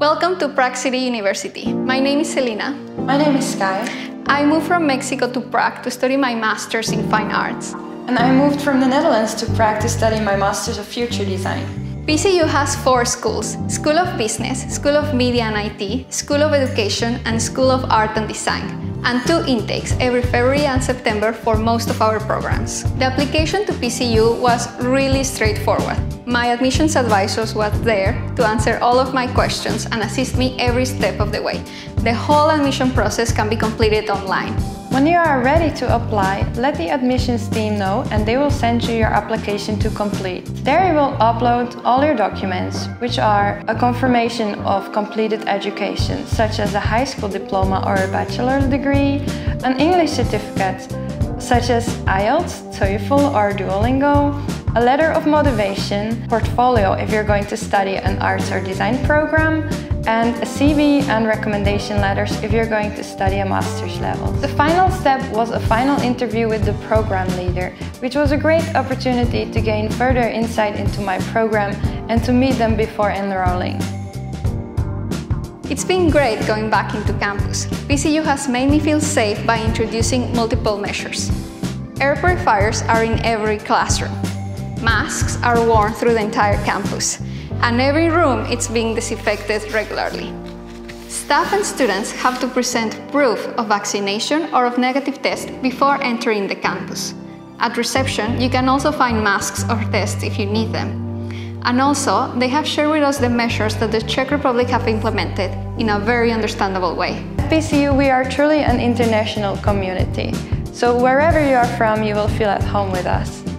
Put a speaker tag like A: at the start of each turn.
A: Welcome to Prague City University. My name is Selina.
B: My name is Sky.
A: I moved from Mexico to Prague to study my master's in fine arts.
B: And I moved from the Netherlands to Prague to study my master's of future design.
A: PCU has four schools School of Business, School of Media and IT, School of Education, and School of Art and Design and two intakes every February and September for most of our programs. The application to PCU was really straightforward. My admissions advisors was there to answer all of my questions and assist me every step of the way. The whole admission process can be completed online.
B: When you are ready to apply, let the admissions team know and they will send you your application to complete. There you will upload all your documents, which are a confirmation of completed education, such as a high school diploma or a bachelor's degree, an English certificate, such as IELTS, TOEFL or Duolingo, a letter of motivation, portfolio if you're going to study an arts or design program, and a CV and recommendation letters if you're going to study a master's level. The final step was a final interview with the program leader, which was a great opportunity to gain further insight into my program and to meet them before enrolling.
A: It's been great going back into campus. PCU has made me feel safe by introducing multiple measures. Air purifiers are in every classroom. Masks are worn through the entire campus and every room is being disinfected regularly. Staff and students have to present proof of vaccination or of negative test before entering the campus. At reception, you can also find masks or tests if you need them. And also, they have shared with us the measures that the Czech Republic have implemented in a very understandable way.
B: At PCU, we are truly an international community. So wherever you are from, you will feel at home with us.